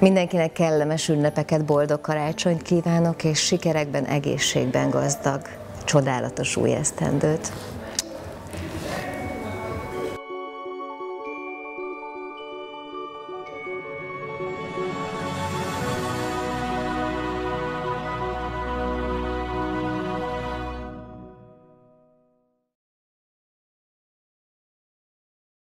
Mindenkinek kellemes ünnepeket, boldog karácsonyt kívánok, és sikerekben, egészségben gazdag, csodálatos új esztendőt.